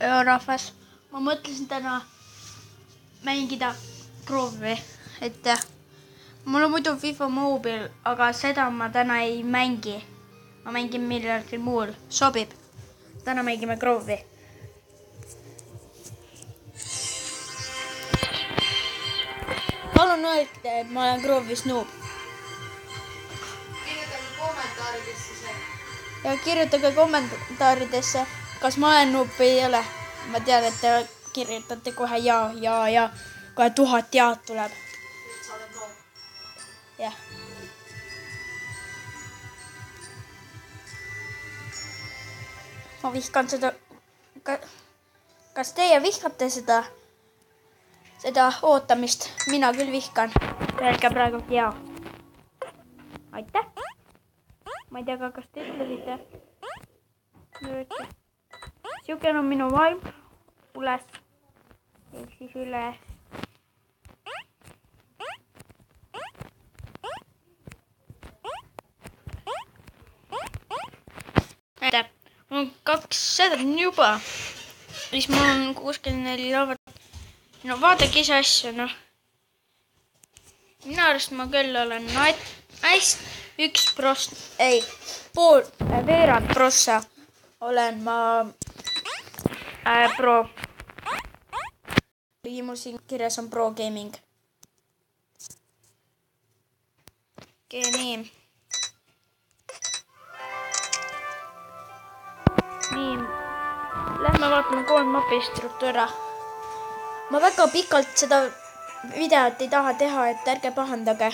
ja rahvas, ma mõtlesin täna mängida Groovi, et äh, mul on muidu FIFA Mobile, aga seda ma täna ei mängi. ma mängin millalgi muul, sobib. täna mängime Groovi. palun öelge, et ma olen Groovis noob kirjutage kommentaaridesse see. ja kirjutage kommentaaridesse, kas ma olen noob või ei ole. ma tean, et te kirjutate kohe ja, ja, ja kohe tuhat jaad tuleb, jah. ma vihkan seda ka,. kas teie vihkate seda, seda ootamist? mina küll vihkan. Öelge praegu ja. aitäh. ma ei tea ka, kas te ütlesite. Siukene on minu vaim. üles ehk siis üles. aitäh, mul on kaks sedet juba. siis mul on kuuskümmend neli lauat. no vaadake ise asju, noh. minu arust ma küll olen nat-, hästi, üks prost-, ei, pool, veerand prossa olen ma äh, pro. kuigi mul siin kirjas on pro gaming. okei, nii. nii, lähme vaatame kolm mapistrut ära. ma väga pikalt seda videot ei taha teha, et ärge pahandage.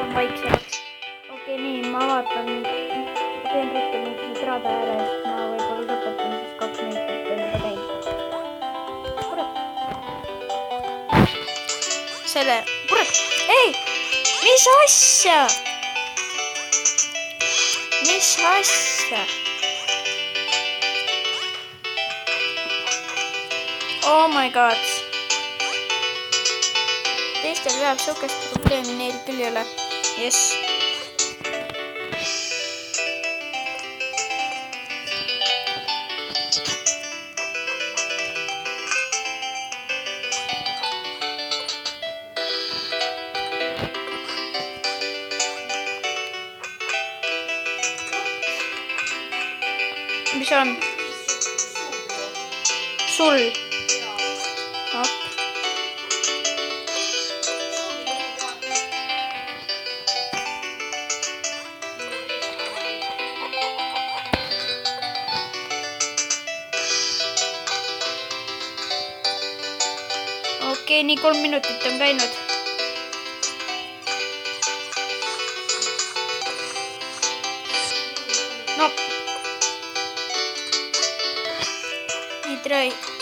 on vaiksemaks. okei, nii, ma vaatan, selle, kurat, ei, mis asja? mis asja? Oh my god. teistel veab siukest probleemi, neil küll ei ole. jess. Mis on? sul? okei, nii kolm minutit on käinud. 3.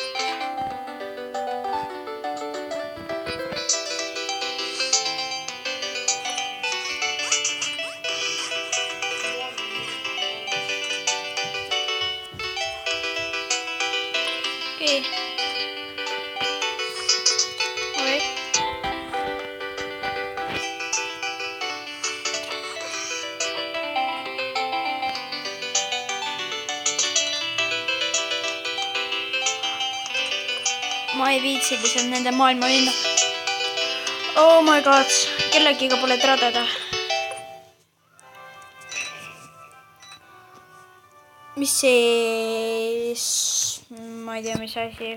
Ma ei viitsi lihtsalt nende maailma minna. Oh my god, kellegiga pole tradada. mis siis, ma ei tea, mis asi,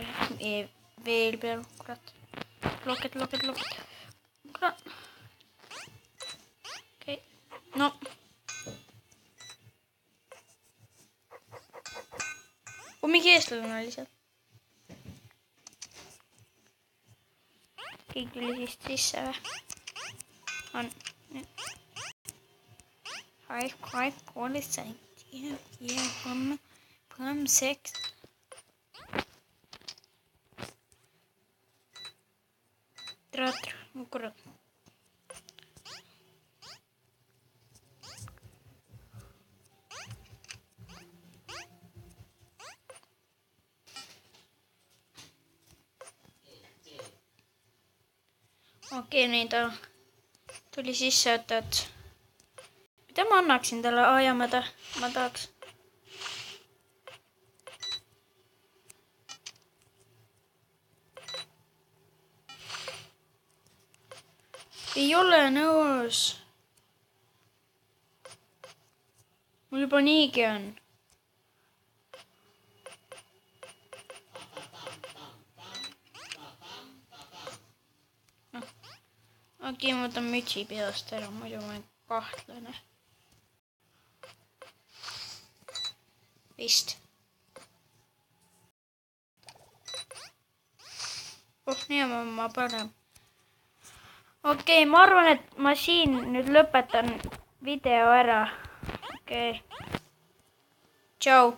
veel peal, kurat. loket, loket, loket, kurat. okei okay., no. kui mingi eestlane oli seal. que yo le destreza. On. Five, five, four, six, yeah, yeah, plum, plum, six. Тротр, укроп. okei okay,, nii ta tuli sisse, et, et mida ma annaksin talle, aa jaa, ma ta-, ma tahaks. ei ole nõus. mul juba niigi on ma võtan mütsi peast ära, muidu ma olen kahtlane. vist. oh, nii on ma parem. okei okay,, ma arvan, et ma siin nüüd lõpetan video ära. okei okay.. tšau